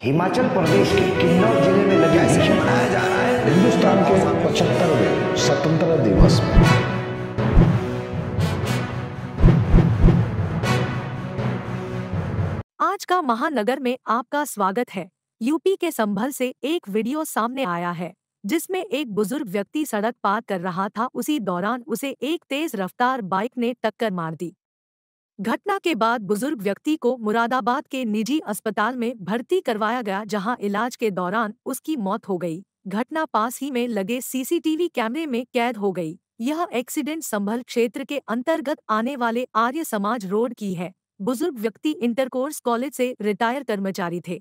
हिमाचल प्रदेश के किन्नौर ज़िले में लगे कैसे मनाया जा रहा है हिंदुस्तान के पचहत्तरवें स्वतंत्रता दिवस। आज का महानगर में आपका स्वागत है। यूपी के संभल से एक वीडियो सामने आया है, जिसमें एक बुज़ुर्ग व्यक्ति सड़क पार कर रहा था। उसी दौरान उसे एक तेज रफ्तार बाइक ने टक्कर मार दी। घटना के बाद बुज़ुर्ग व्यक्ति को मुरादाबाद के निजी अस्पताल में भर्ती करवाया गया, जहाँ इलाज के दौरान उसकी मौत हो गई। घटना पास ही में लगे सीसीटीवी कैमरे में कैद हो गई। यह एक्सीडेंट संभल क्षेत्र के अंतर्गत आने वाले आर्य समाज रोड की है। बुज़ुर्ग व्यक्ति इंटरकोर्स कॉलेज से रिटायर कर्मचारी थे।